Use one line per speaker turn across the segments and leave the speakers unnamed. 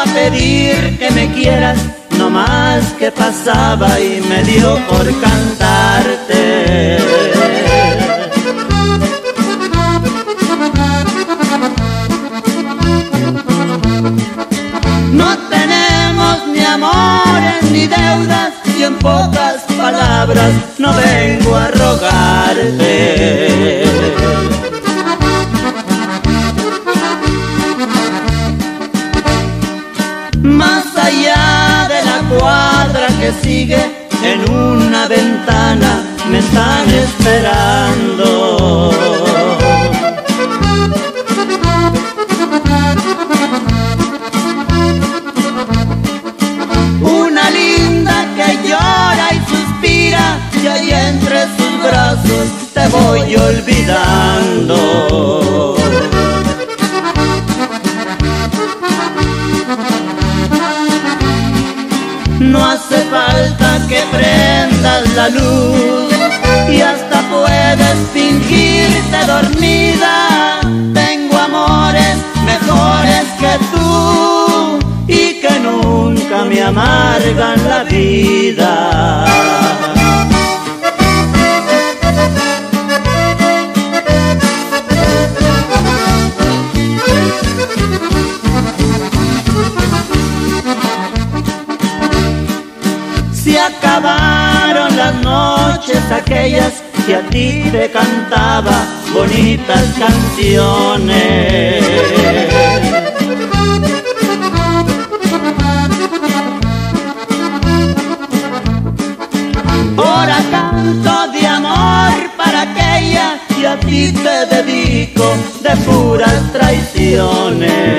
a pedir que me quieras, no más que pasaba y me dio por cantarte. No tenemos ni amores ni deudas y en pocas palabras no vengo a rogarte. Más allá de la cuadra que sigue en una ventana me están esperando. Una linda que llora y suspira y ahí entre sus brazos te voy olvidando. No hace falta que prendas la luz y hasta puedes fingirte dormida. Tengo amores mejores que tú y que nunca me amargan la vida. Se acabaron las noches aquellas que a ti te cantaba bonitas canciones. Ahora canto de amor para aquella y a ti te dedico de puras traiciones.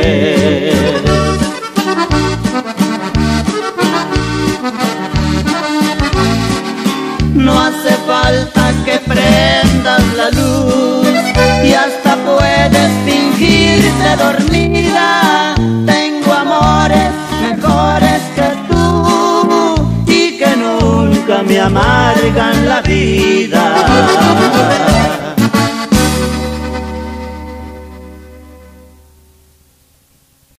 Falta que prendas la luz y hasta puedes fingirte dormida. Tengo amores mejores que tú y que nunca me amargan la vida.